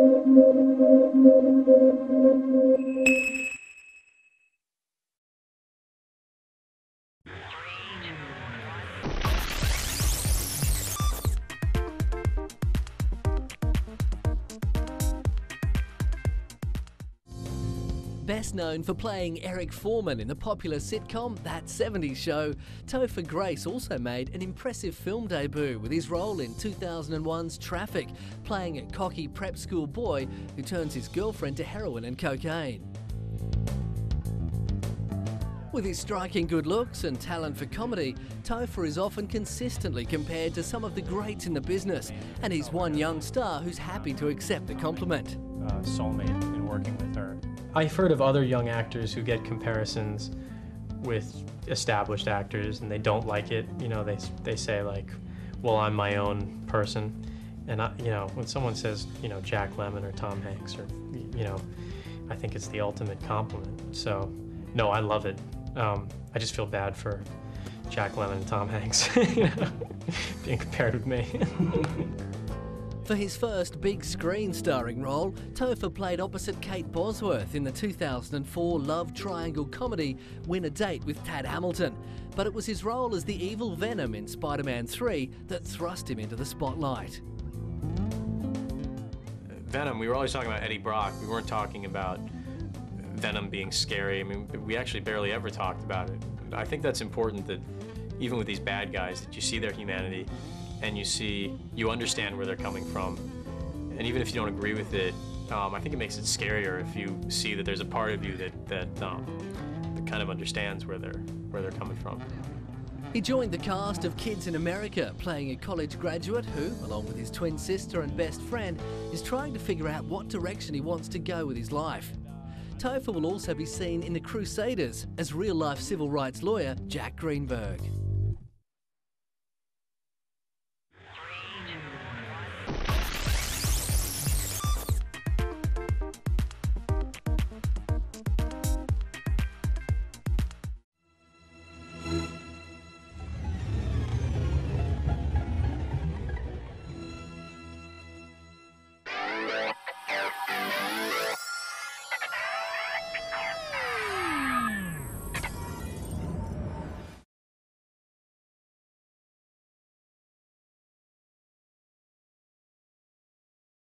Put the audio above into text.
Thank you. Best known for playing Eric Foreman in the popular sitcom That 70s Show, Topher Grace also made an impressive film debut with his role in 2001's Traffic, playing a cocky prep school boy who turns his girlfriend to heroin and cocaine. With his striking good looks and talent for comedy, Topher is often consistently compared to some of the greats in the business, and he's one young star who's happy to accept the compliment. Uh, soulmate in working with her. I've heard of other young actors who get comparisons with established actors and they don't like it. You know, they, they say like, well, I'm my own person. And I, you know, when someone says, you know, Jack Lemmon or Tom Hanks or, you know, I think it's the ultimate compliment. So, no, I love it. Um, I just feel bad for Jack Lemmon and Tom Hanks, you know, being compared with me. For his first big screen starring role, Topher played opposite Kate Bosworth in the 2004 love triangle comedy Win a Date with Tad Hamilton. But it was his role as the evil Venom in Spider Man 3 that thrust him into the spotlight. Venom, we were always talking about Eddie Brock. We weren't talking about Venom being scary. I mean, we actually barely ever talked about it. I think that's important that even with these bad guys, that you see their humanity and you see, you understand where they're coming from. And even if you don't agree with it, um, I think it makes it scarier if you see that there's a part of you that, that, um, that kind of understands where they're, where they're coming from. He joined the cast of Kids in America, playing a college graduate who, along with his twin sister and best friend, is trying to figure out what direction he wants to go with his life. Topher will also be seen in The Crusaders as real life civil rights lawyer Jack Greenberg.